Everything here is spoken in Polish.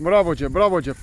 Brawo cię, brawo cię.